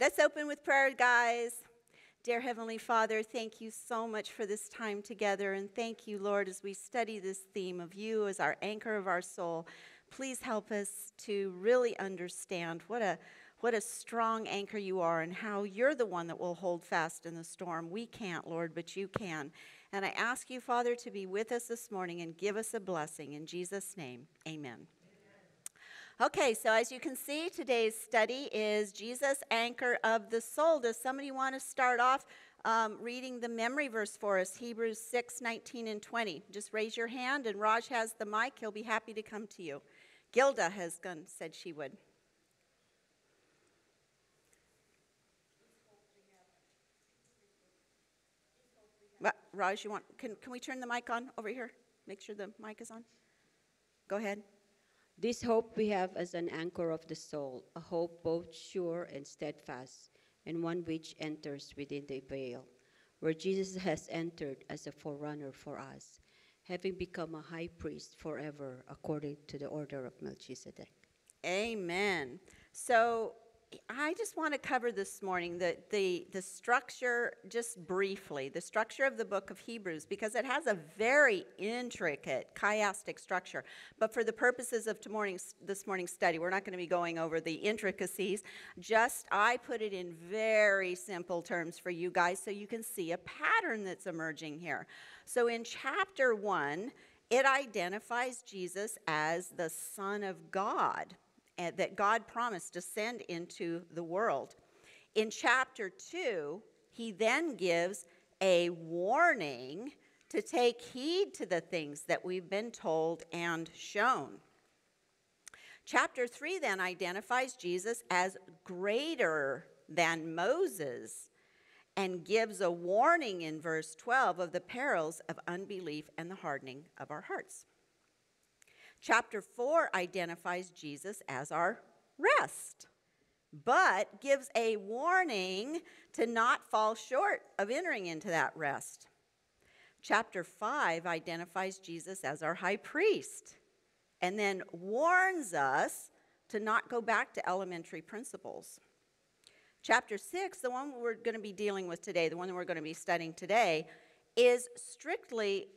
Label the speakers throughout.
Speaker 1: Let's open with prayer, guys. Dear Heavenly Father, thank you so much for this time together. And thank you, Lord, as we study this theme of you as our anchor of our soul. Please help us to really understand what a, what a strong anchor you are and how you're the one that will hold fast in the storm. We can't, Lord, but you can. And I ask you, Father, to be with us this morning and give us a blessing. In Jesus' name, amen. Okay, so as you can see, today's study is Jesus, anchor of the soul. Does somebody want to start off um, reading the memory verse for us? Hebrews 6, 19 and 20. Just raise your hand, and Raj has the mic. He'll be happy to come to you. Gilda has gone, said she would. Raj, you want, can, can we turn the mic on over here? Make sure the mic is on. Go ahead.
Speaker 2: This hope we have as an anchor of the soul, a hope both sure and steadfast, and one which enters within the veil, where Jesus has entered as a forerunner for us, having become a high priest forever according to the order of Melchizedek.
Speaker 1: Amen. So I just want to cover this morning the, the, the structure, just briefly, the structure of the book of Hebrews, because it has a very intricate chiastic structure. But for the purposes of morning's, this morning's study, we're not going to be going over the intricacies. Just, I put it in very simple terms for you guys so you can see a pattern that's emerging here. So in chapter one, it identifies Jesus as the Son of God that God promised to send into the world. In chapter 2, he then gives a warning to take heed to the things that we've been told and shown. Chapter 3 then identifies Jesus as greater than Moses and gives a warning in verse 12 of the perils of unbelief and the hardening of our hearts. Chapter 4 identifies Jesus as our rest, but gives a warning to not fall short of entering into that rest. Chapter 5 identifies Jesus as our high priest and then warns us to not go back to elementary principles. Chapter 6, the one we're going to be dealing with today, the one that we're going to be studying today, is strictly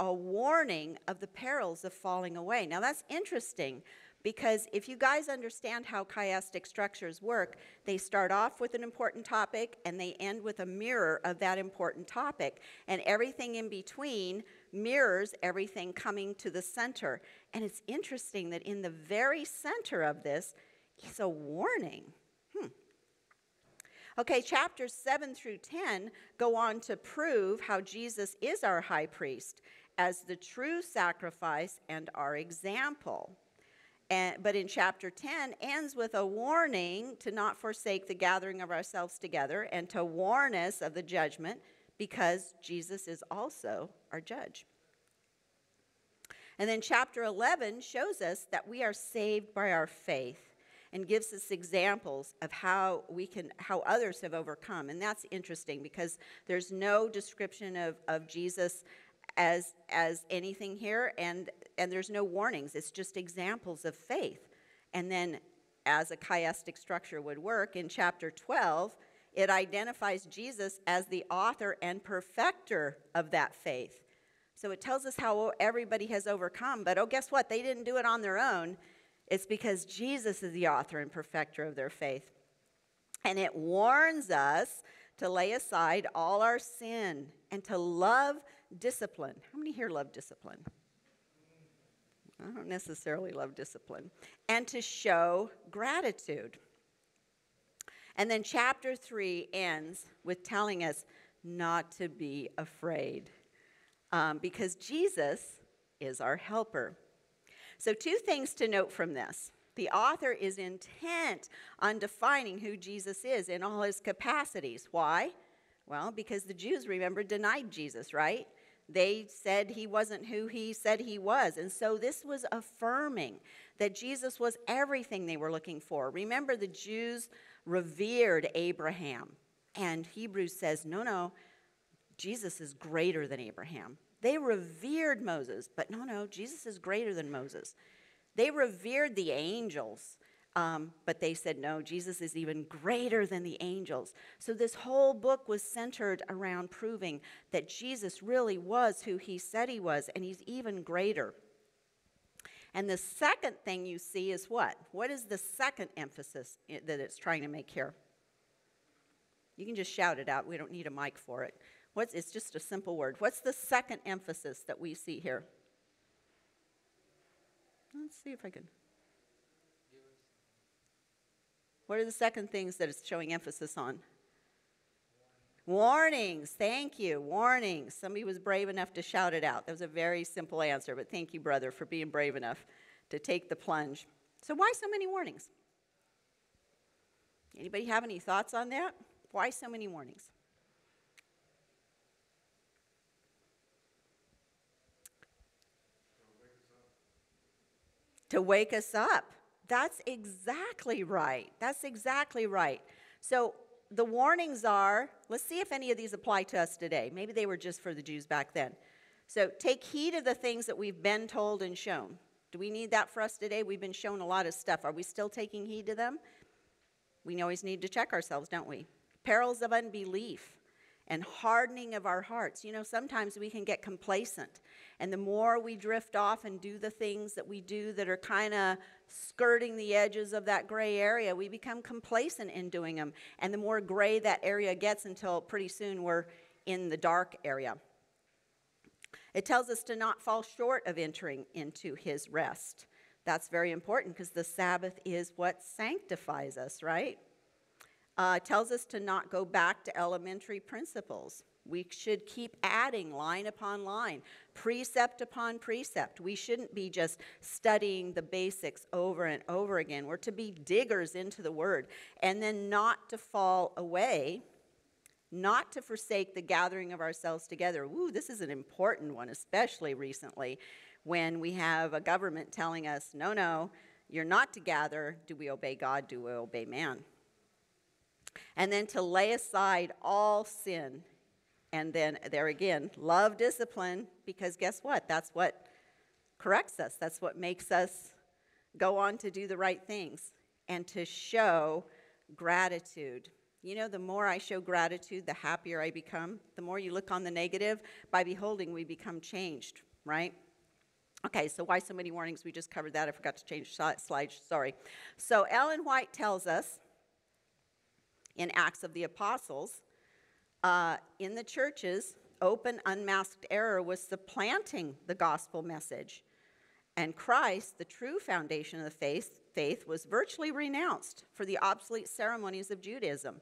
Speaker 1: a warning of the perils of falling away. Now, that's interesting because if you guys understand how chiastic structures work, they start off with an important topic and they end with a mirror of that important topic. And everything in between mirrors everything coming to the center. And it's interesting that in the very center of this is a warning. Okay, chapters 7 through 10 go on to prove how Jesus is our high priest as the true sacrifice and our example. And, but in chapter 10 ends with a warning to not forsake the gathering of ourselves together and to warn us of the judgment because Jesus is also our judge. And then chapter 11 shows us that we are saved by our faith and gives us examples of how we can how others have overcome. And that's interesting because there's no description of, of jesus as as anything here and and there's no warnings. It's just examples of faith. And then as a chiastic structure would work in chapter 12 it identifies jesus as the author and perfecter of that faith. So it tells us how everybody has overcome but oh guess what? They didn't do it on their own it's because Jesus is the author and perfecter of their faith. And it warns us to lay aside all our sin and to love discipline. How many here love discipline? I don't necessarily love discipline. And to show gratitude. And then chapter 3 ends with telling us not to be afraid um, because Jesus is our helper. So, two things to note from this. The author is intent on defining who Jesus is in all his capacities. Why? Well, because the Jews, remember, denied Jesus, right? They said he wasn't who he said he was. And so this was affirming that Jesus was everything they were looking for. Remember, the Jews revered Abraham. And Hebrews says, no, no, Jesus is greater than Abraham. They revered Moses, but no, no, Jesus is greater than Moses. They revered the angels. Um, but they said, no, Jesus is even greater than the angels. So this whole book was centered around proving that Jesus really was who he said he was, and he's even greater. And the second thing you see is what? What is the second emphasis that it's trying to make here? You can just shout it out. We don't need a mic for it. What's, it's just a simple word. What's the second emphasis that we see here? Let's see if I can. What are the second things that it's showing emphasis on? Warnings. Thank you. Warnings. Somebody was brave enough to shout it out. That was a very simple answer, but thank you, brother, for being brave enough to take the plunge. So why so many warnings? Anybody have any thoughts on that? Why so many warnings? To wake us up. That's exactly right. That's exactly right. So the warnings are let's see if any of these apply to us today. Maybe they were just for the Jews back then. So take heed of the things that we've been told and shown. Do we need that for us today? We've been shown a lot of stuff. Are we still taking heed to them? We always need to check ourselves, don't we? Perils of unbelief and hardening of our hearts. You know, sometimes we can get complacent. And the more we drift off and do the things that we do that are kind of skirting the edges of that gray area, we become complacent in doing them. And the more gray that area gets until pretty soon we're in the dark area. It tells us to not fall short of entering into his rest. That's very important because the Sabbath is what sanctifies us, right? Uh, tells us to not go back to elementary principles. We should keep adding line upon line, precept upon precept. We shouldn't be just studying the basics over and over again. We're to be diggers into the word and then not to fall away, not to forsake the gathering of ourselves together. Ooh, this is an important one, especially recently when we have a government telling us, no, no, you're not to gather. Do we obey God? Do we obey man? And then to lay aside all sin. And then, there again, love discipline, because guess what? That's what corrects us, that's what makes us go on to do the right things and to show gratitude. You know, the more I show gratitude, the happier I become. The more you look on the negative, by beholding, we become changed, right? Okay, so why so many warnings? We just covered that. I forgot to change slides, sorry. So Ellen White tells us in Acts of the Apostles, uh, in the churches, open, unmasked error was supplanting the gospel message. And Christ, the true foundation of the faith, faith, was virtually renounced for the obsolete ceremonies of Judaism.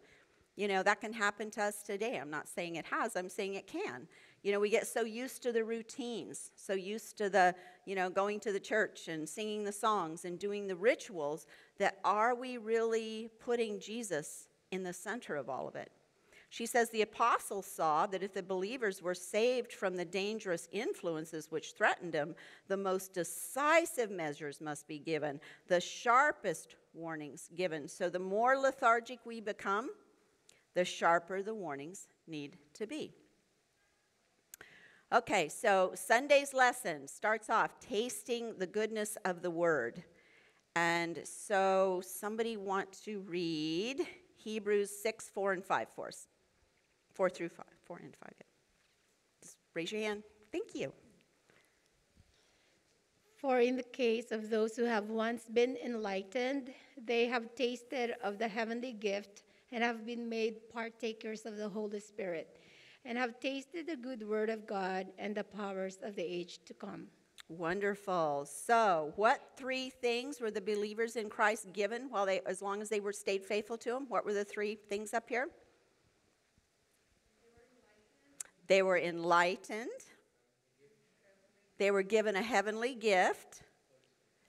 Speaker 1: You know, that can happen to us today. I'm not saying it has, I'm saying it can. You know, we get so used to the routines, so used to the, you know, going to the church and singing the songs and doing the rituals that are we really putting Jesus in the center of all of it? She says the apostles saw that if the believers were saved from the dangerous influences which threatened them, the most decisive measures must be given, the sharpest warnings given. So the more lethargic we become, the sharper the warnings need to be. Okay, so Sunday's lesson starts off tasting the goodness of the word. And so somebody want to read Hebrews 6, 4, and 5 for us. 4 through 5, 4 and 5. Yeah. Just raise your hand. Thank you.
Speaker 3: For in the case of those who have once been enlightened, they have tasted of the heavenly gift and have been made partakers of the Holy Spirit, and have tasted the good word of God and the powers of the age to come.
Speaker 1: Wonderful. So, what three things were the believers in Christ given while they, as long as they were stayed faithful to Him? What were the three things up here? They were enlightened. They were given a heavenly gift.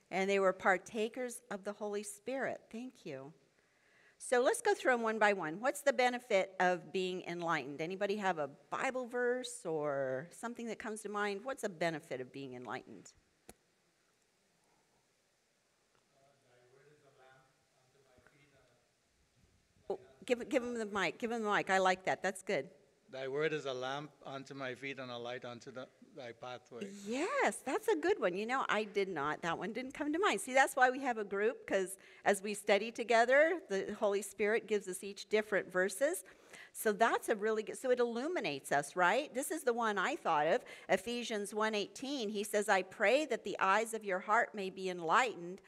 Speaker 1: And they were partakers of the Holy Spirit. Thank you. So let's go through them one by one. What's the benefit of being enlightened? Anybody have a Bible verse or something that comes to mind? What's a benefit of being enlightened? Oh, give, give him the mic. Give him the mic. I like that. That's good.
Speaker 4: Thy word is a lamp unto my feet and a light unto the, thy pathway.
Speaker 1: Yes, that's a good one. You know, I did not. That one didn't come to mind. See, that's why we have a group, because as we study together, the Holy Spirit gives us each different verses. So that's a really good, so it illuminates us, right? This is the one I thought of. Ephesians 1:18. He says, I pray that the eyes of your heart may be enlightened,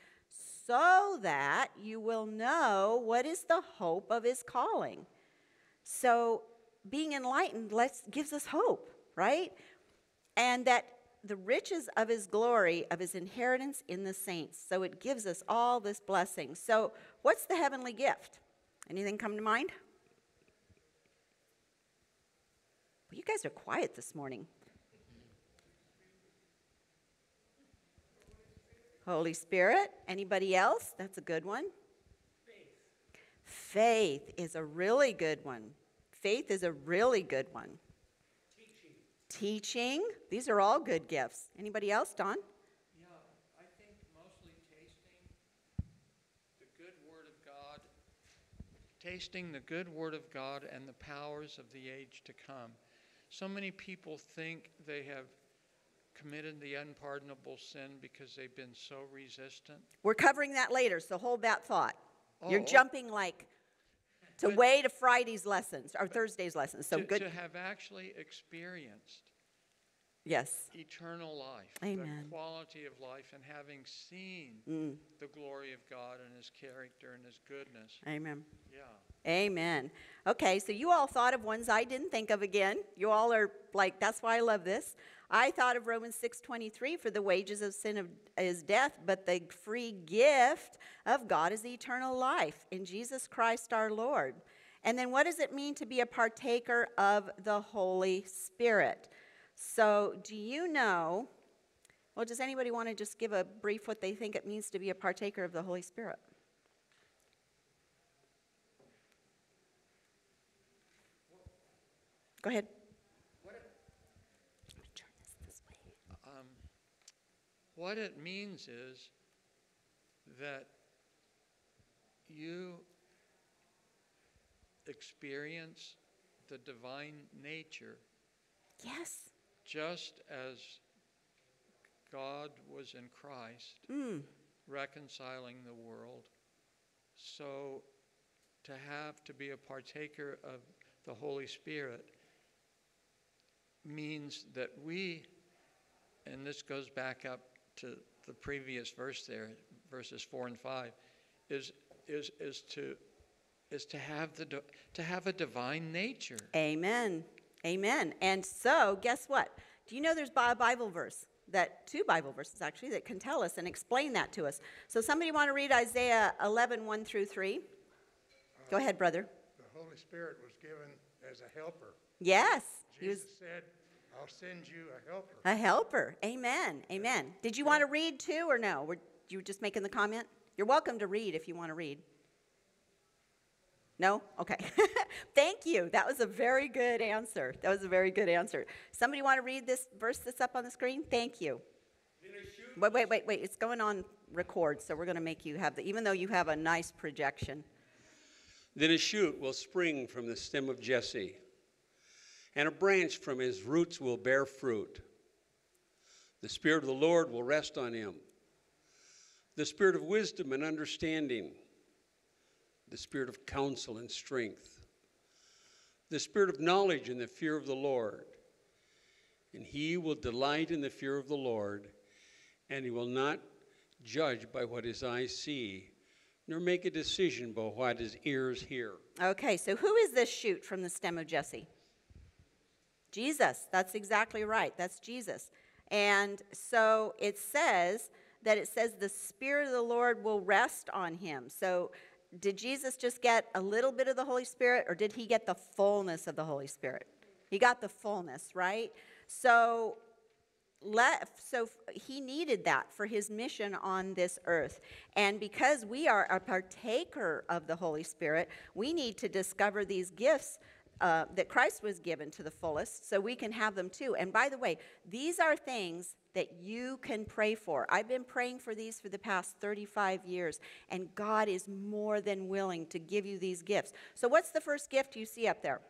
Speaker 1: so that you will know what is the hope of his calling. So being enlightened lets, gives us hope, right? And that the riches of his glory, of his inheritance in the saints. So it gives us all this blessing. So, what's the heavenly gift? Anything come to mind? Well, you guys are quiet this morning. Holy Spirit. Anybody else? That's a good one. Faith is a really good one. Faith is a really good one. Teaching. These are all good gifts. Anybody else, Don?
Speaker 5: Yeah, I think mostly tasting the good Word of God, tasting the good Word of God and the powers of the age to come. So many people think they have committed the unpardonable sin because they've been so resistant.
Speaker 1: We're covering that later, so hold that thought. You're
Speaker 5: Oh.
Speaker 1: jumping like to
Speaker 5: But-
Speaker 1: way to Friday's lessons or Thursday's lessons. So
Speaker 5: to,
Speaker 1: good.
Speaker 5: to have actually experienced
Speaker 1: yes.
Speaker 5: eternal life,
Speaker 1: Amen.
Speaker 5: the quality of life, and having seen
Speaker 1: Mm,
Speaker 5: the glory of God and His character and His goodness.
Speaker 1: amen.
Speaker 5: Yeah.
Speaker 1: Amen. Okay, so you all thought of ones I didn't think of again. You all are like, that's why I love this. I thought of Romans 6:23 for the wages of sin is death, but the free gift of God is eternal life in Jesus Christ our Lord. And then what does it mean to be a partaker of the Holy Spirit? So, do you know well, does anybody want to just give a brief what they think it means to be a partaker of the Holy Spirit? Go ahead. I'm gonna turn this this way.
Speaker 5: Um, what it means is that you experience the divine nature
Speaker 1: Yes.
Speaker 5: just as God was in Christ,
Speaker 1: Mm.
Speaker 5: reconciling the world. So to have to be a partaker of the Holy Spirit means that we, and this goes back up to the previous verse there, verses four and five, is is is to is to have the to have a divine nature.
Speaker 1: Amen. Amen. And so, guess what? Do you know there's a Bible verse that two Bible verses actually that can tell us and explain that to us? So, somebody want to read Isaiah 11, 1 through 3? Go ahead, brother.
Speaker 4: The Holy Spirit was given as a helper.
Speaker 1: Yes. He was
Speaker 4: said, I'll send you a helper.
Speaker 1: a helper. Amen. Amen. Did you want to read too or no? Were you just making the comment? You're welcome to read if you want to read. No? Okay. Thank you. That was a very good answer. That was a very good answer. Somebody want to read this verse that's up on the screen? Thank you. Wait, wait, wait, wait. It's going on record, so we're going to make you have the, even though you have a nice projection.
Speaker 6: Then a shoot will spring from the stem of Jesse, and a branch from his roots will bear fruit. The Spirit of the Lord will rest on him the Spirit of wisdom and understanding, the Spirit of counsel and strength, the Spirit of knowledge and the fear of the Lord. And he will delight in the fear of the Lord, and he will not judge by what his eyes see nor make a decision by what his ears hear.
Speaker 1: Okay, so who is this shoot from the stem of Jesse? Jesus. That's exactly right. That's Jesus. And so it says that it says the Spirit of the Lord will rest on him. So did Jesus just get a little bit of the Holy Spirit or did he get the fullness of the Holy Spirit? He got the fullness, right? So let, so he needed that for his mission on this earth. And because we are a partaker of the Holy Spirit, we need to discover these gifts uh, that Christ was given to the fullest so we can have them too. And by the way, these are things that you can pray for. I've been praying for these for the past 35 years, and God is more than willing to give you these gifts. So, what's the first gift you see up there?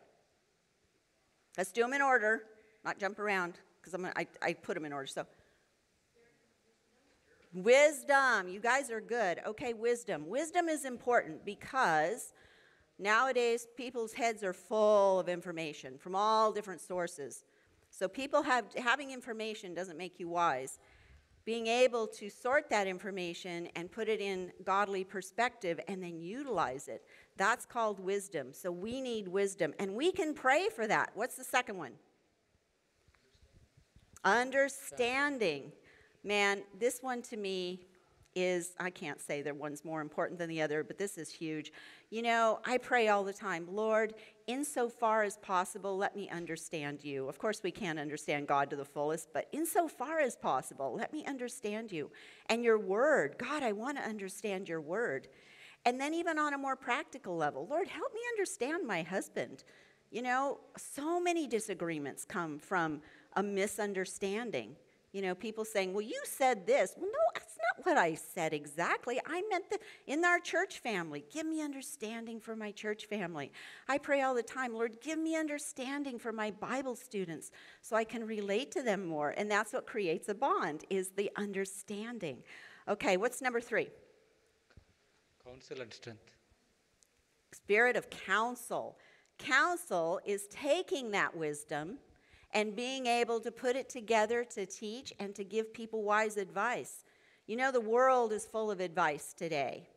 Speaker 1: Let's do them in order, not jump around, because I'm gonna, I, I put them in order. So, wisdom. You guys are good. Okay, wisdom. Wisdom is important because nowadays people's heads are full of information from all different sources. So people have having information doesn't make you wise. Being able to sort that information and put it in godly perspective and then utilize it. That's called wisdom. So we need wisdom and we can pray for that. What's the second one? Understanding. Man, this one to me is, I can't say that one's more important than the other, but this is huge. You know, I pray all the time, Lord, insofar as possible, let me understand you. Of course, we can't understand God to the fullest, but insofar as possible, let me understand you. And your word, God, I want to understand your word. And then, even on a more practical level, Lord, help me understand my husband. You know, so many disagreements come from a misunderstanding. You know, people saying, well, you said this. Well, no, not what I said exactly. I meant that in our church family. Give me understanding for my church family. I pray all the time, Lord, give me understanding for my Bible students so I can relate to them more. And that's what creates a bond, is the understanding. Okay, what's number three?
Speaker 7: Counsel and strength.
Speaker 1: Spirit of counsel. Counsel is taking that wisdom and being able to put it together to teach and to give people wise advice. You know, the world is full of advice today.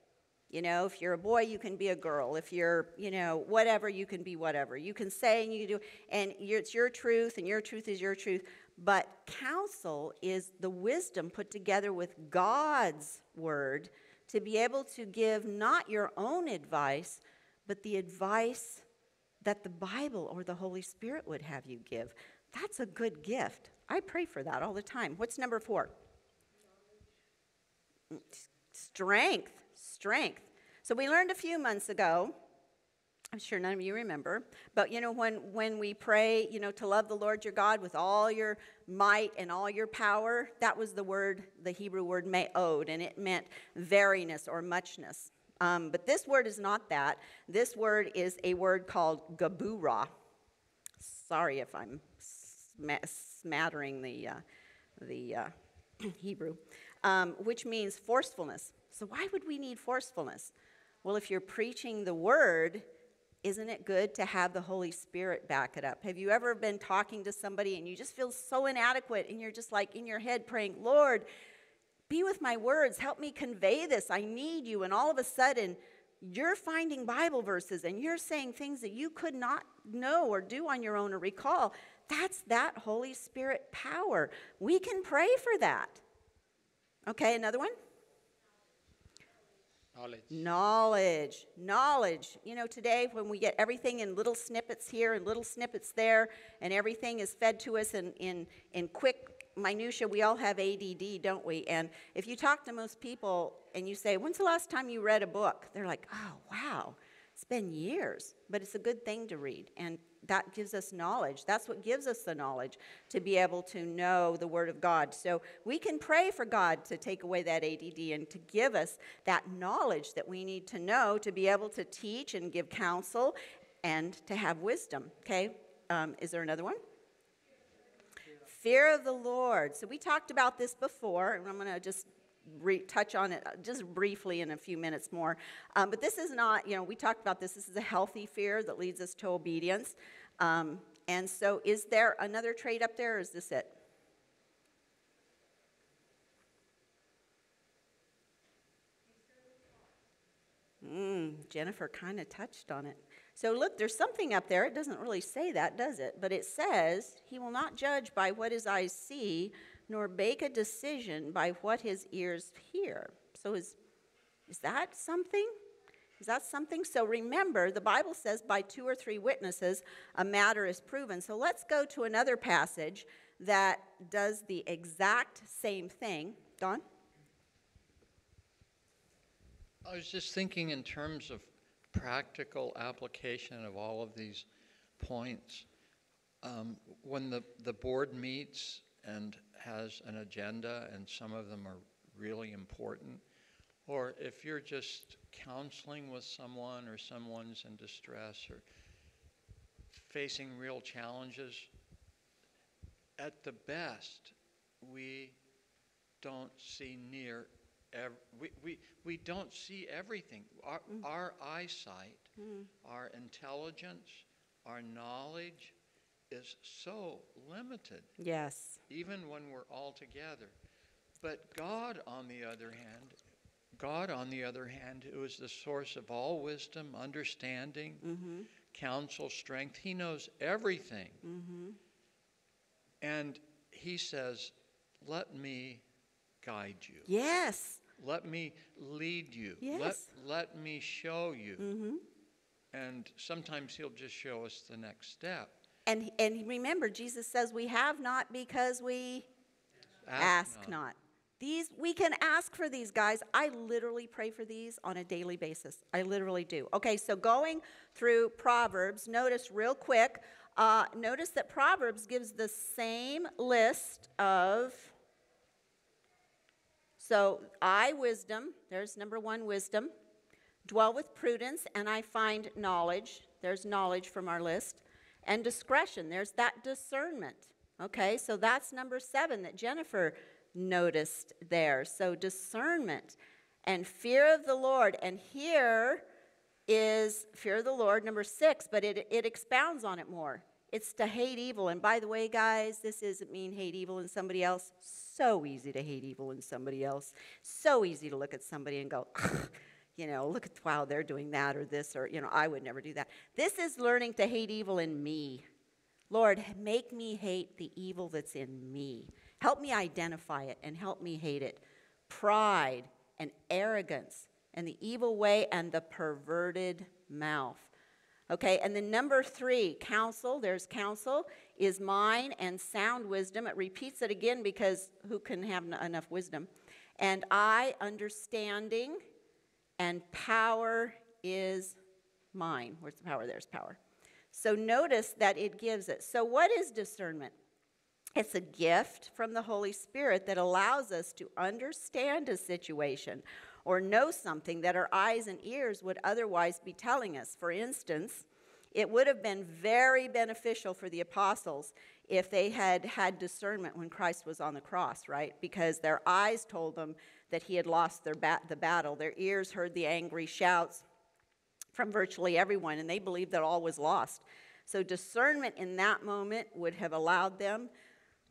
Speaker 1: You know, if you're a boy, you can be a girl. If you're, you know, whatever, you can be whatever. You can say and you do, and it's your truth, and your truth is your truth. But counsel is the wisdom put together with God's word to be able to give not your own advice, but the advice that the Bible or the Holy Spirit would have you give. That's a good gift. I pray for that all the time. What's number four? Strength. Strength. So we learned a few months ago. I'm sure none of you remember, but you know when when we pray, you know, to love the Lord your God with all your might and all your power, that was the word, the Hebrew word me'od, and it meant veriness or muchness. Um, but this word is not that. This word is a word called gabura. Sorry if I'm smattering the, uh, the uh, Hebrew, um, which means forcefulness. So, why would we need forcefulness? Well, if you're preaching the word, isn't it good to have the Holy Spirit back it up? Have you ever been talking to somebody and you just feel so inadequate and you're just like in your head praying, Lord, be with my words, help me convey this, I need you. And all of a sudden, you're finding Bible verses and you're saying things that you could not know or do on your own or recall. That's that Holy Spirit power. We can pray for that. Okay, another one?
Speaker 7: Knowledge.
Speaker 1: Knowledge. Knowledge. You know, today when we get everything in little snippets here and little snippets there, and everything is fed to us in, in, in quick minutia, we all have ADD, don't we? And if you talk to most people and you say, When's the last time you read a book? They're like, Oh, wow. It's been years, but it's a good thing to read. And that gives us knowledge. That's what gives us the knowledge to be able to know the Word of God. So we can pray for God to take away that ADD and to give us that knowledge that we need to know to be able to teach and give counsel and to have wisdom. Okay? Um, is there another one? Fear of the Lord. So we talked about this before, and I'm going to just touch on it uh, just briefly in a few minutes more. Um, but this is not, you know, we talked about this. This is a healthy fear that leads us to obedience. Um, and so, is there another trait up there, or is this it? Mm, Jennifer kind of touched on it. So, look, there's something up there. It doesn't really say that, does it? But it says, He will not judge by what his eyes see, nor make a decision by what his ears hear. So is, is that something? Is that something? So remember, the Bible says by two or three witnesses a matter is proven. So let's go to another passage that does the exact same thing. Don?
Speaker 5: I was just thinking in terms of practical application of all of these points. Um, when the, the board meets and has an agenda and some of them are really important, or if you're just counseling with someone or someone's in distress or facing real challenges, at the best, we don't see near, ev- we, we, we don't see everything. Our, mm. our eyesight, mm. our intelligence, our knowledge is so limited,
Speaker 1: Yes.
Speaker 5: even when we're all together. But God, on the other hand, God, on the other hand, who is the source of all wisdom, understanding, counsel, strength, He knows everything. And He says, Let me guide you.
Speaker 1: Yes.
Speaker 5: Let me lead you. Let,
Speaker 1: Yes.
Speaker 5: let me show you.
Speaker 1: Mm-hmm.
Speaker 5: And sometimes He'll just show us the next step.
Speaker 1: And, and remember, Jesus says we have not because we ask, not. These we can ask for these guys. I literally pray for these on a daily basis. I literally do. Okay, so going through Proverbs, notice real quick. Uh, notice that Proverbs gives the same list of. So I wisdom. There's number one wisdom. Dwell with prudence, and I find knowledge. There's knowledge from our list. And discretion. There's that discernment. Okay, so that's number seven that Jennifer noticed there. So discernment and fear of the Lord. And here is fear of the Lord, number six, but it, it expounds on it more. It's to hate evil. And by the way, guys, this isn't mean hate evil in somebody else. So easy to hate evil in somebody else. So easy to look at somebody and go, you know, look at, wow, they're doing that or this, or, you know, I would never do that. This is learning to hate evil in me. Lord, make me hate the evil that's in me. Help me identify it and help me hate it. Pride and arrogance and the evil way and the perverted mouth. Okay, and then number three, counsel, there's counsel, is mine and sound wisdom. It repeats it again because who can have n- enough wisdom? And I, understanding, and power is mine. Where's the power? There's power. So notice that it gives it. So, what is discernment? It's a gift from the Holy Spirit that allows us to understand a situation or know something that our eyes and ears would otherwise be telling us. For instance, it would have been very beneficial for the apostles if they had had discernment when Christ was on the cross, right? Because their eyes told them that he had lost their bat- the battle, their ears heard the angry shouts from virtually everyone, and they believed that all was lost. So, discernment in that moment would have allowed them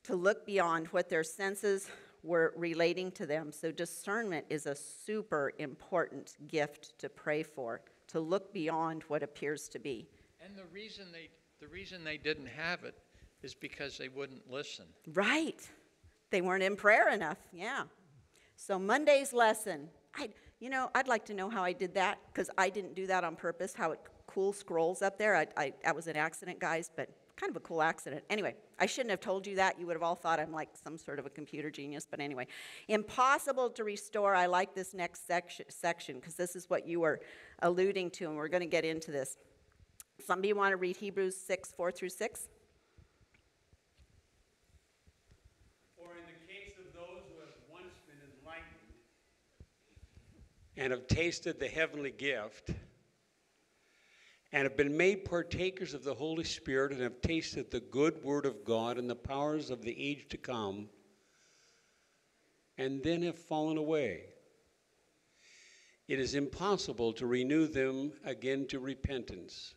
Speaker 1: to look beyond what their senses were relating to them. So, discernment is a super important gift to pray for, to look beyond what appears to be.
Speaker 5: And the reason they, the reason they didn't have it is because they wouldn't listen.
Speaker 1: Right. They weren't in prayer enough. Yeah. So Monday's lesson, I, you know, I'd like to know how I did that because I didn't do that on purpose. How it cool scrolls up there. I, I, that was an accident, guys, but kind of a cool accident. Anyway, I shouldn't have told you that. You would have all thought I'm like some sort of a computer genius. But anyway, impossible to restore. I like this next section section because this is what you were alluding to, and we're going to get into this. Somebody want to read Hebrews 6, 4 through 6?
Speaker 6: For in the case of those who have once been enlightened and have tasted the heavenly gift, and have been made partakers of the Holy Spirit, and have tasted the good word of God and the powers of the age to come, and then have fallen away, it is impossible to renew them again to repentance,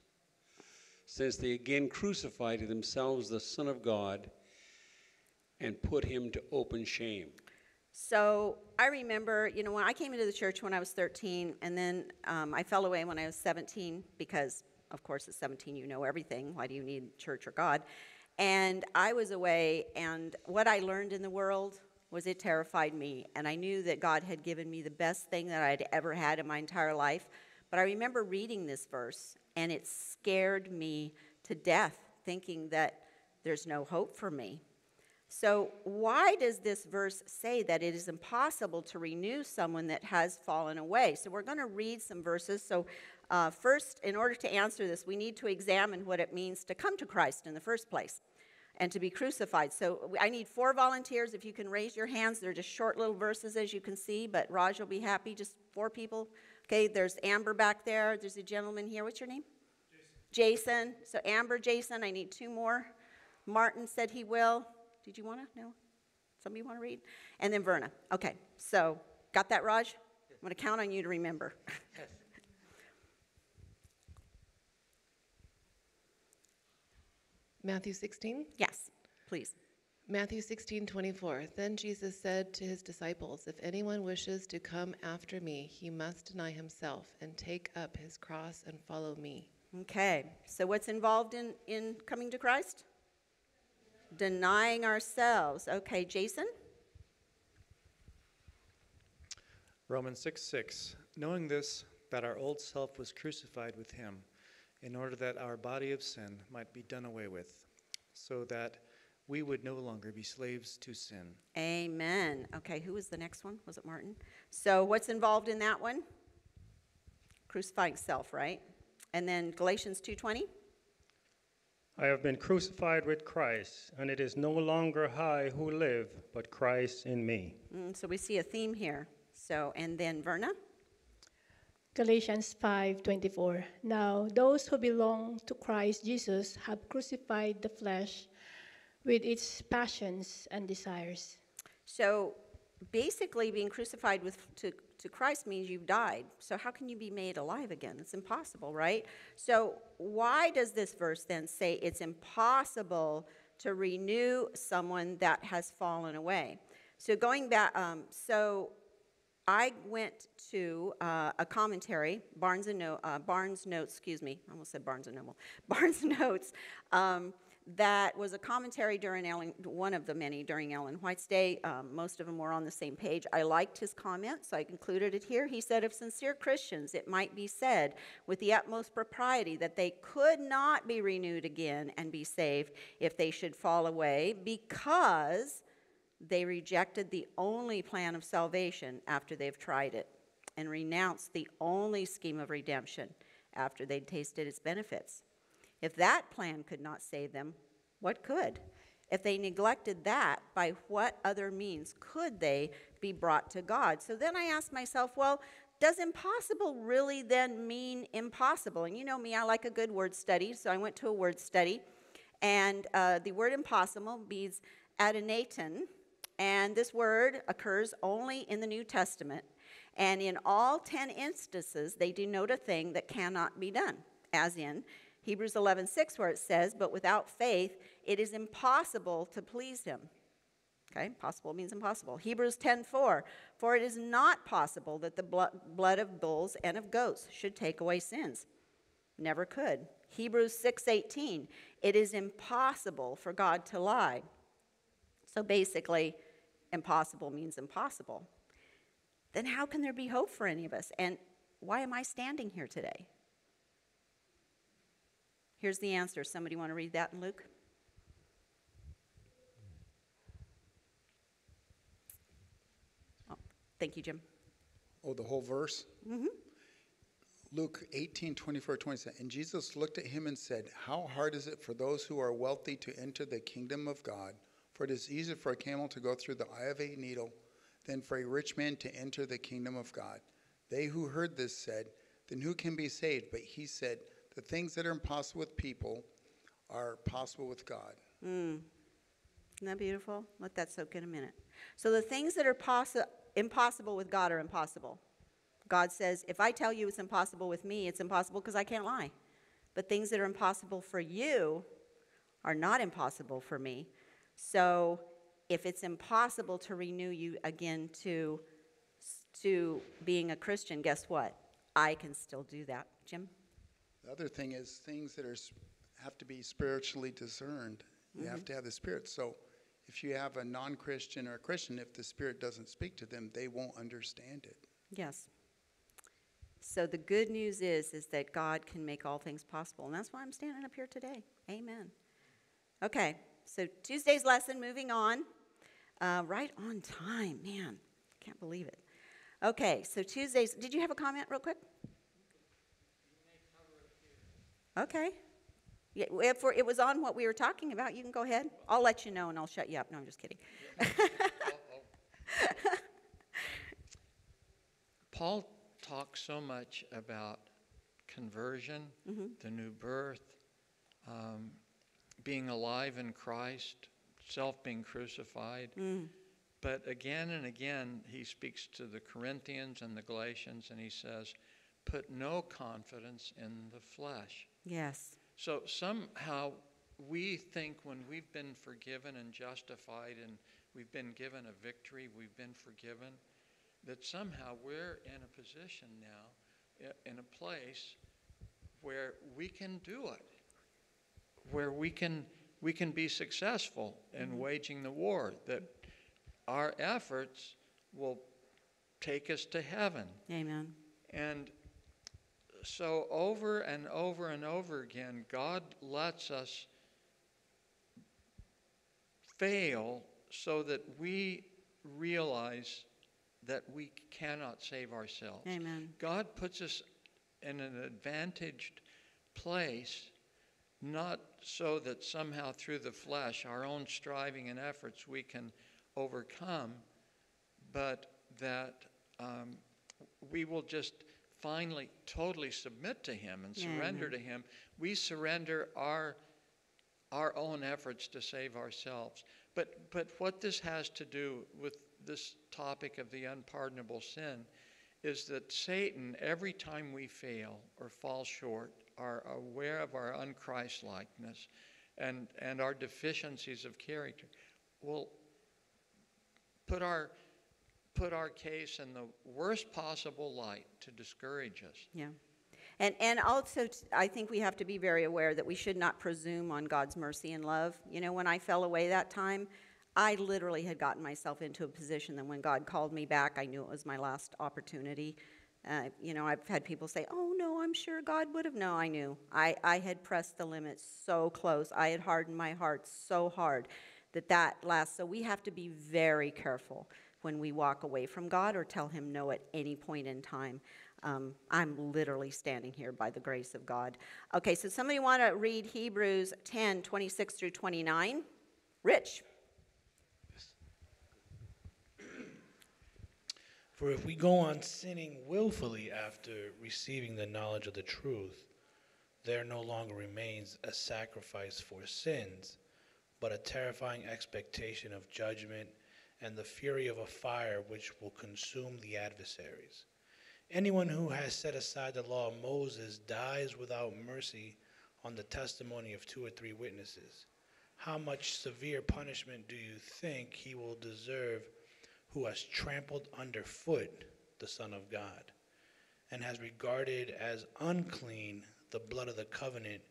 Speaker 6: since they again crucify to themselves the Son of God and put him to open shame.
Speaker 1: So I remember, you know, when I came into the church when I was 13, and then um, I fell away when I was 17 because, of course, at 17 you know everything. Why do you need church or God? And I was away, and what I learned in the world was it terrified me. And I knew that God had given me the best thing that I'd ever had in my entire life. But I remember reading this verse, and it scared me to death, thinking that there's no hope for me. So, why does this verse say that it is impossible to renew someone that has fallen away? So, we're going to read some verses. So, uh, first, in order to answer this, we need to examine what it means to come to Christ in the first place and to be crucified. So, I need four volunteers. If you can raise your hands, they're just short little verses, as you can see, but Raj will be happy. Just four people. Okay, there's Amber back there. There's a gentleman here. What's your name? Jason. Jason. So, Amber, Jason, I need two more. Martin said he will. Did you want to? No? Somebody want to read? And then Verna. Okay, so got that, Raj? I'm going to count on you to remember.
Speaker 8: Matthew 16?
Speaker 1: yes, please.
Speaker 8: Matthew 16, 24. Then Jesus said to his disciples, If anyone wishes to come after me, he must deny himself and take up his cross and follow me.
Speaker 1: Okay, so what's involved in, in coming to Christ? Denying ourselves. Okay, Jason?
Speaker 9: Romans 6 6. Knowing this, that our old self was crucified with him, in order that our body of sin might be done away with, so that we would no longer be slaves to sin.
Speaker 1: Amen. Okay, who was the next one? Was it Martin? So what's involved in that one? Crucifying self, right? And then Galatians 2:20?
Speaker 10: I have been crucified with Christ, and it is no longer I who live, but Christ in me.
Speaker 1: Mm, so we see a theme here. So and then Verna?
Speaker 3: Galatians 5:24 Now those who belong to Christ Jesus have crucified the flesh with its passions and desires.
Speaker 1: So basically being crucified with to, to Christ means you've died. So how can you be made alive again? It's impossible, right? So why does this verse then say it's impossible to renew someone that has fallen away? So going back, um, so I went to uh, a commentary, Barnes and no, uh, Barnes Notes, excuse me, I almost said Barnes and Noble, Barnes Notes, um, that was a commentary during Ellen, one of the many during Ellen White's day. Um, most of them were on the same page. I liked his comment, so I included it here. He said, Of sincere Christians, it might be said with the utmost propriety that they could not be renewed again and be saved if they should fall away because they rejected the only plan of salvation after they've tried it and renounced the only scheme of redemption after they'd tasted its benefits. If that plan could not save them, what could? If they neglected that, by what other means could they be brought to God? So then I asked myself, well, does impossible really then mean impossible? And you know me, I like a good word study, so I went to a word study. And uh, the word impossible means adenaton, and this word occurs only in the New Testament. And in all 10 instances, they denote a thing that cannot be done, as in Hebrews 11:6 where it says, "But without faith it is impossible to please him." Okay? Possible means impossible. Hebrews 10:4, "For it is not possible that the blood of bulls and of goats should take away sins." Never could. Hebrews 6:18, "It is impossible for God to lie." So basically, impossible means impossible. Then how can there be hope for any of us? And why am I standing here today? Here's the answer. Somebody want to read that in Luke? Oh, thank you, Jim.
Speaker 11: Oh, the whole verse? Mm-hmm. Luke 18, 24, 27. And Jesus looked at him and said, How hard is it for those who are wealthy to enter the kingdom of God? For it is easier for a camel to go through the eye of a needle than for a rich man to enter the kingdom of God. They who heard this said, Then who can be saved? But he said, The things that are impossible with people are possible with God.
Speaker 1: Mm. Isn't that beautiful? Let that soak in a minute. So the things that are possi- impossible with God are impossible. God says, if I tell you it's impossible with me, it's impossible because I can't lie. But things that are impossible for you are not impossible for me. So if it's impossible to renew you again to, to being a Christian, guess what? I can still do that. Jim?
Speaker 11: The other thing is things that are have to be spiritually discerned. You
Speaker 1: Mm-hmm.
Speaker 11: have to have the Spirit. So if you have a non Christian or a Christian, if the Spirit doesn't speak to them, they won't understand it.
Speaker 1: Yes. So the good news is is that God can make all things possible, and that's why I'm standing up here today. Amen. Okay, so Tuesday's lesson. Moving on, uh, right on time. Man, can't believe it. Okay, so Tuesday's. Did you have a comment, real quick? Okay. Yeah, if it was on what we were talking about, you can go ahead. I'll let you know, and I'll shut you up. No, I'm just kidding.
Speaker 5: Paul talks so much about conversion, the new birth, um, being alive in Christ, self being crucified. But again and again, he speaks to the Corinthians and the Galatians and he says, Put no confidence in the flesh.
Speaker 1: Yes.
Speaker 5: So somehow we think when we've been forgiven and justified and we've been given a victory, we've been forgiven, that somehow we're in a position now, in a place where we can do it, where we can, we can be successful in mm-hmm. waging the war, that our efforts will take us to heaven.
Speaker 1: Amen.
Speaker 5: And so, over and over and over again, God lets us fail so that we realize that we cannot save ourselves.
Speaker 1: Amen.
Speaker 5: God puts us in an advantaged place, not so that somehow through the flesh, our own striving and efforts, we can overcome, but that um, we will just finally totally submit to Him and surrender
Speaker 1: amen.
Speaker 5: to Him. We surrender our our own efforts to save ourselves. But but what this has to do with this topic of the unpardonable sin is that Satan, every time we fail or fall short, are aware of our unChristlikeness and, and our deficiencies of character, will put our put our case in the worst possible light to discourage us.
Speaker 1: Yeah. And, and also, t- I think we have to be very aware that we should not presume on God's mercy and love. You know, when I fell away that time, I literally had gotten myself into a position that when God called me back, I knew it was my last opportunity. Uh, you know, I've had people say, oh, no, I'm sure God would have. No, I knew. I, I had pressed the limit so close. I had hardened my heart so hard that that last. So we have to be very careful when we walk away from God or tell Him no at any point in time. Um, I'm literally standing here by the grace of God. Okay, so somebody want to read Hebrews 10 26 through 29? Rich.
Speaker 12: For if we go on sinning willfully after receiving the knowledge of the truth, there no longer remains a sacrifice for sins, but a terrifying expectation of judgment and the fury of a fire which will consume the adversaries. Anyone who has set aside the law of Moses dies without mercy on the testimony of two or three witnesses. How much severe punishment do you think he will deserve who has trampled underfoot the Son of God and has regarded as unclean the blood of the covenant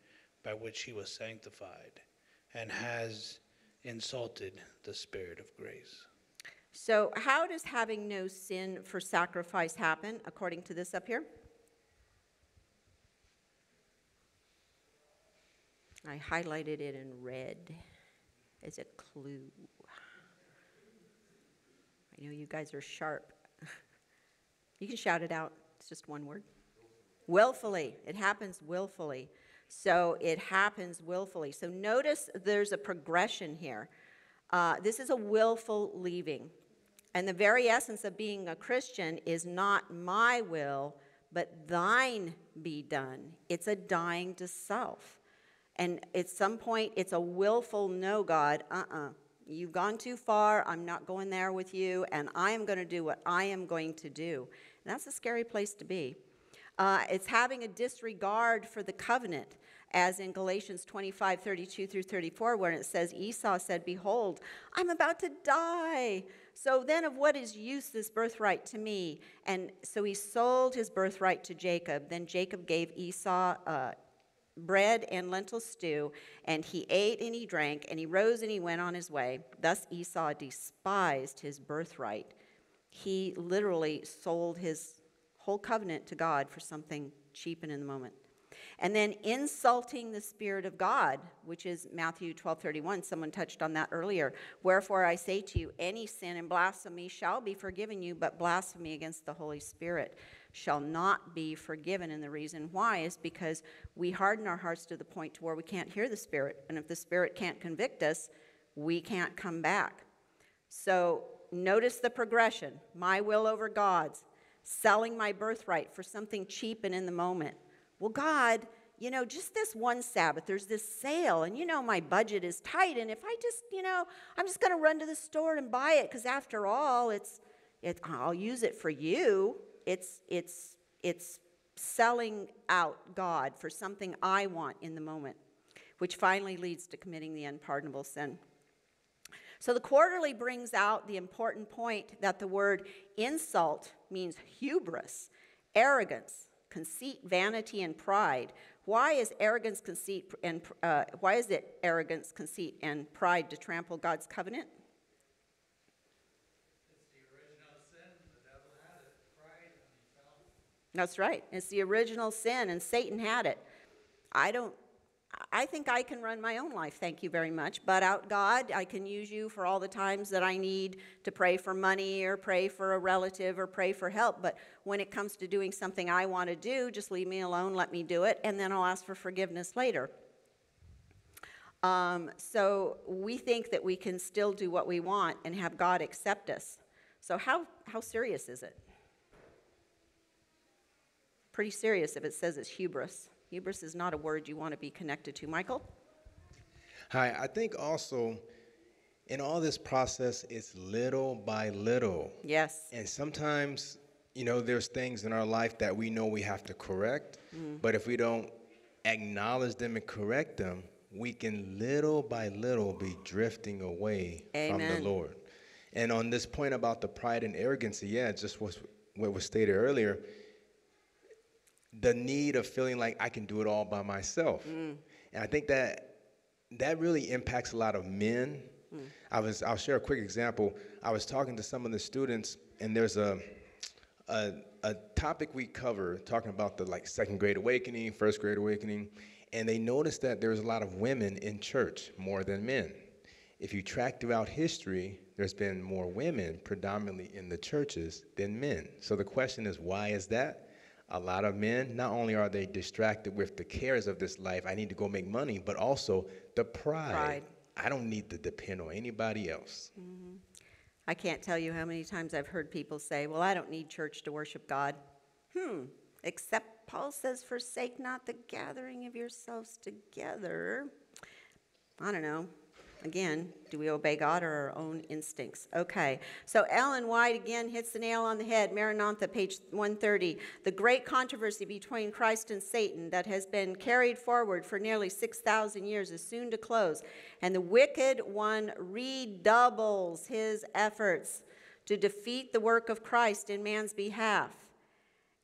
Speaker 12: by which he was sanctified and has insulted the Spirit of grace?
Speaker 1: So, how does having no sin for sacrifice happen, according to this up here? I highlighted it in red as a clue. I know you guys are sharp. you can shout it out, it's just one word. Willfully. It happens willfully. So, it happens willfully. So, notice there's a progression here. Uh, this is a willful leaving. And the very essence of being a Christian is not my will, but thine be done. It's a dying to self. And at some point, it's a willful no, God, uh uh-uh. uh. you have gone too far. I'm not going there with you. And I am going to do what I am going to do. And that's a scary place to be. Uh, it's having a disregard for the covenant, as in Galatians 25, 32 through 34, where it says, Esau said, Behold, I'm about to die. So then, of what is use this birthright to me? And so he sold his birthright to Jacob. Then Jacob gave Esau uh, bread and lentil stew, and he ate and he drank, and he rose and he went on his way. Thus Esau despised his birthright. He literally sold his whole covenant to God for something cheap and in the moment. And then insulting the Spirit of God, which is Matthew 12 31. Someone touched on that earlier. Wherefore I say to you, any sin and blasphemy shall be forgiven you, but blasphemy against the Holy Spirit shall not be forgiven. And the reason why is because we harden our hearts to the point to where we can't hear the Spirit. And if the Spirit can't convict us, we can't come back. So notice the progression my will over God's, selling my birthright for something cheap and in the moment. Well, God, you know, just this one Sabbath, there's this sale, and you know, my budget is tight. And if I just, you know, I'm just going to run to the store and buy it because after all, it's, it, I'll use it for you. It's, it's, it's selling out God for something I want in the moment, which finally leads to committing the unpardonable sin. So the quarterly brings out the important point that the word insult means hubris, arrogance, conceit, vanity, and pride. Why is arrogance, conceit, and uh, why is it arrogance, conceit, and pride to trample God's covenant? That's right. It's the original sin, and Satan had it. I don't. I think I can run my own life, thank you very much. But out God, I can use you for all the times that I need to pray for money or pray for a relative or pray for help. But when it comes to doing something I want to do, just leave me alone, let me do it, and then I'll ask for forgiveness later. Um, so we think that we can still do what we want and have God accept us. So, how, how serious is it? Pretty serious if it says it's hubris. Hubris is not a word you want to be connected to. Michael?
Speaker 13: Hi, I think also in all this process, it's little by little.
Speaker 1: Yes.
Speaker 13: And sometimes, you know, there's things in our life that we know we have to correct,
Speaker 1: Mm.
Speaker 13: but if we don't acknowledge them and correct them, we can little by little be drifting away from the Lord. And on this point about the pride and arrogancy, yeah, just was what was stated earlier, the need of feeling like I can do it all by myself.
Speaker 1: Mm.
Speaker 13: And I think that that really impacts a lot of men.
Speaker 1: Mm.
Speaker 13: I was I'll share a quick example. I was talking to some of the students and there's a a, a topic we cover talking about the like second great awakening, first great awakening, and they noticed that there's a lot of women in church more than men. If you track throughout history, there's been more women predominantly in the churches than men. So the question is why is that? A lot of men, not only are they distracted with the cares of this life, I need to go make money, but also the pride.
Speaker 1: Pride.
Speaker 13: I don't need to depend on anybody else.
Speaker 1: Mm-hmm. I can't tell you how many times I've heard people say, Well, I don't need church to worship God. Hmm, except Paul says, Forsake not the gathering of yourselves together. I don't know. Again, do we obey God or our own instincts? Okay, so Ellen White again hits the nail on the head. Maranatha, page 130. The great controversy between Christ and Satan that has been carried forward for nearly 6,000 years is soon to close, and the wicked one redoubles his efforts to defeat the work of Christ in man's behalf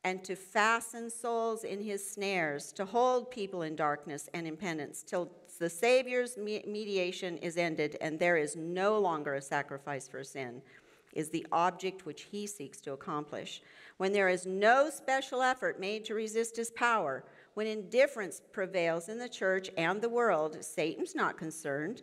Speaker 1: and to fasten souls in his snares, to hold people in darkness and impotence till the Savior's me- mediation is ended and there is no longer a sacrifice for sin, is the object which he seeks to accomplish. When there is no special effort made to resist his power, when indifference prevails in the church and the world, Satan's not concerned,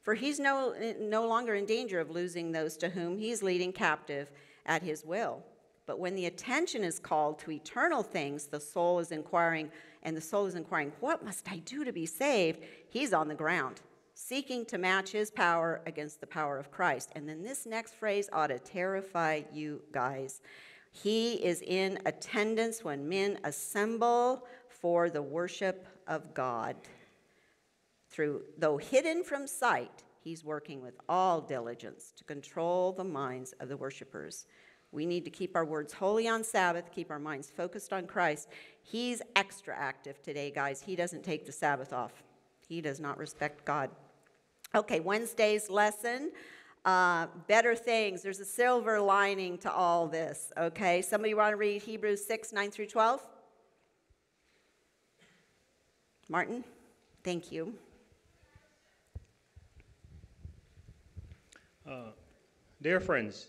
Speaker 1: for he's no, no longer in danger of losing those to whom he's leading captive at his will. But when the attention is called to eternal things, the soul is inquiring, and the soul is inquiring, What must I do to be saved? He's on the ground, seeking to match his power against the power of Christ. And then this next phrase ought to terrify you guys. He is in attendance when men assemble for the worship of God. Through, though hidden from sight, he's working with all diligence to control the minds of the worshipers. We need to keep our words holy on Sabbath, keep our minds focused on Christ. He's extra active today, guys. He doesn't take the Sabbath off, he does not respect God. Okay, Wednesday's lesson. Uh, better things. There's a silver lining to all this. Okay, somebody want to read Hebrews 6 9 through 12? Martin, thank you.
Speaker 10: Uh, dear friends,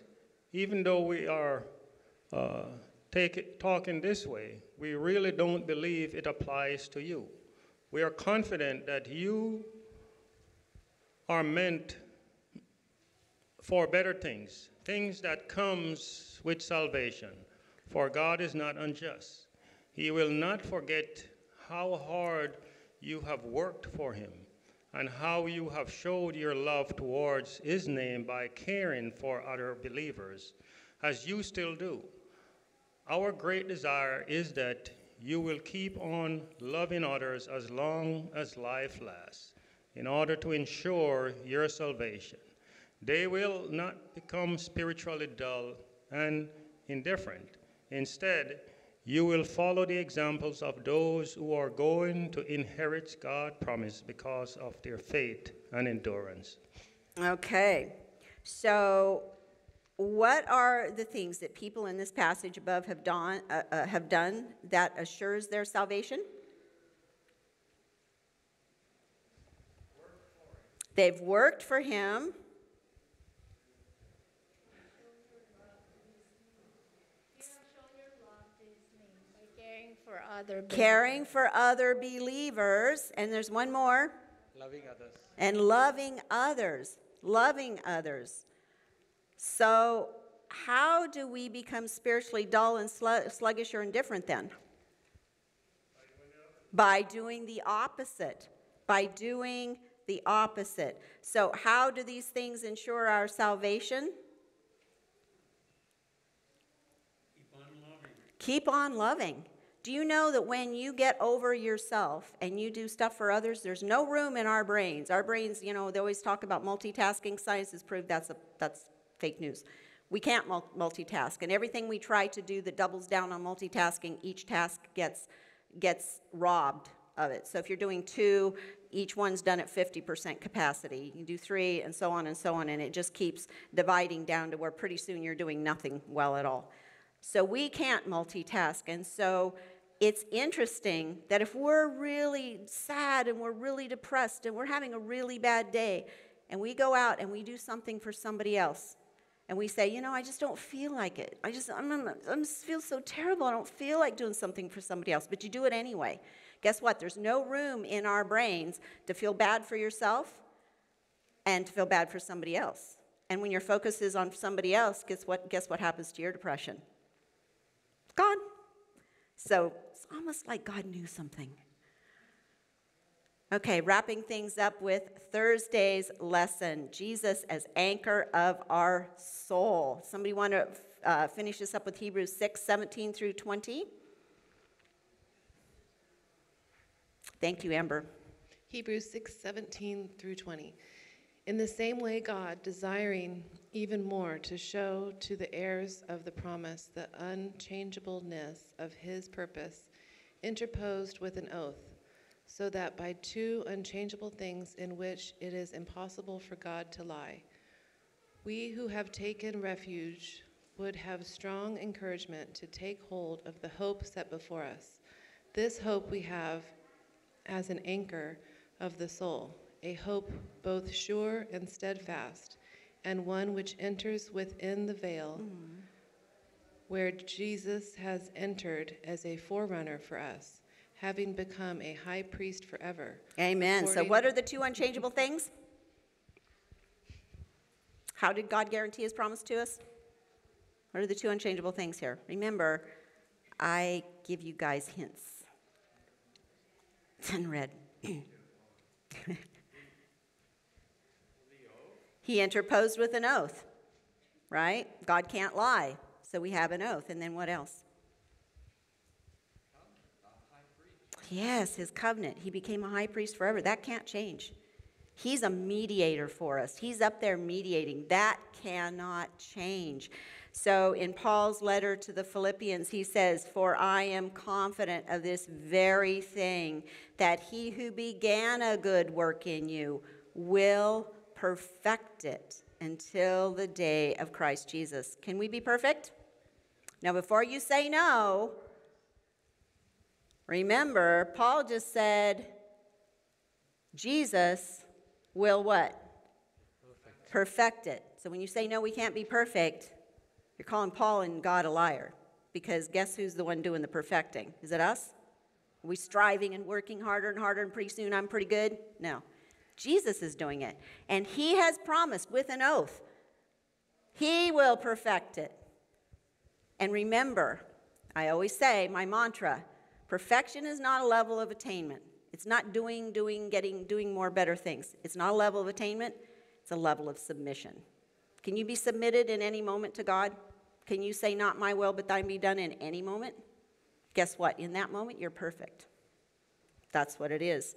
Speaker 10: even though we are uh, it, talking this way, we really don't believe it applies to you. We are confident that you are meant for better things, things that comes with salvation. For God is not unjust. He will not forget how hard you have worked for him and how you have showed your love towards his name by caring for other believers, as you still do. Our great desire is that you will keep on loving others as long as life lasts in order to ensure your salvation. They will not become spiritually dull and indifferent. Instead, you will follow the examples of those who are going to inherit God's promise because of their faith and endurance.
Speaker 1: Okay. So, what are the things that people in this passage above have done, uh, uh, have done that assures their salvation? They've worked for him.
Speaker 3: Caring for other
Speaker 1: Caring for other believers. And there's one more.
Speaker 7: Loving others.
Speaker 1: And loving others. Loving others. So, how do we become spiritually dull and slu- sluggish or indifferent then? By doing the opposite. By doing the opposite. So, how do these things ensure our salvation? Keep on loving. Do you know that when you get over yourself and you do stuff for others, there's no room in our brains. Our brains, you know, they always talk about multitasking. Science has proved that's, a, that's fake news. We can't multitask. And everything we try to do that doubles down on multitasking, each task gets, gets robbed of it. So if you're doing two, each one's done at 50% capacity. You do three, and so on and so on, and it just keeps dividing down to where pretty soon you're doing nothing well at all. So we can't multitask. And so it's interesting that if we're really sad and we're really depressed and we're having a really bad day, and we go out and we do something for somebody else, and we say, you know, I just don't feel like it. I just, I'm, I'm, I just feel so terrible. I don't feel like doing something for somebody else, but you do it anyway. Guess what? There's no room in our brains to feel bad for yourself and to feel bad for somebody else. And when your focus is on somebody else, guess what? Guess what happens to your depression? gone. So almost like God knew something. Okay, wrapping things up with Thursday's lesson Jesus as anchor of our soul. Somebody want to uh, finish this up with Hebrews 6 17 through 20? Thank you, Amber.
Speaker 8: Hebrews 6 17 through 20. In the same way, God, desiring even more to show to the heirs of the promise the unchangeableness of his purpose, interposed with an oath, so that by two unchangeable things in which it is impossible for God to lie, we who have taken refuge would have strong encouragement to take hold of the hope set before us. This hope we have as an anchor of the soul a hope both sure and steadfast, and one which enters within the veil, mm. Where Jesus has entered as a forerunner for us, having become a high priest forever.
Speaker 1: Amen. So, what are the two unchangeable things? How did God guarantee his promise to us? What are the two unchangeable things here? Remember, I give you guys hints. It's in red. He interposed with an oath, right? God can't lie. So we have an oath. And then what else? Yes, his covenant. He became a high priest forever. That can't change. He's a mediator for us. He's up there mediating. That cannot change. So in Paul's letter to the Philippians, he says, For I am confident of this very thing, that he who began a good work in you will perfect it until the day of Christ Jesus. Can we be perfect? Now, before you say no, remember, Paul just said, Jesus will what? Perfect. perfect it. So when you say no, we can't be perfect, you're calling Paul and God a liar. Because guess who's the one doing the perfecting? Is it us? Are we striving and working harder and harder, and pretty soon I'm pretty good? No. Jesus is doing it. And he has promised with an oath, he will perfect it. And remember, I always say my mantra perfection is not a level of attainment. It's not doing, doing, getting, doing more better things. It's not a level of attainment, it's a level of submission. Can you be submitted in any moment to God? Can you say, Not my will, but thine be done in any moment? guess what? In that moment, you're perfect. That's what it is.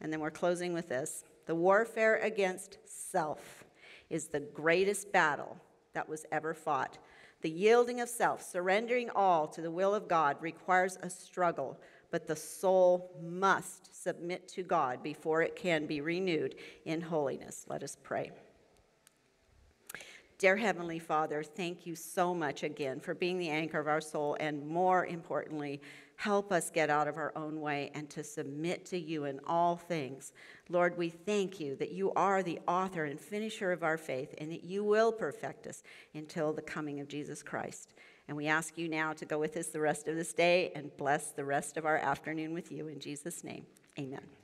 Speaker 1: And then we're closing with this the warfare against self is the greatest battle that was ever fought. The yielding of self, surrendering all to the will of God, requires a struggle, but the soul must submit to God before it can be renewed in holiness. Let us pray. Dear Heavenly Father, thank you so much again for being the anchor of our soul, and more importantly, help us get out of our own way and to submit to you in all things. Lord, we thank you that you are the author and finisher of our faith, and that you will perfect us until the coming of Jesus Christ. And we ask you now to go with us the rest of this day and bless the rest of our afternoon with you. In Jesus' name, amen.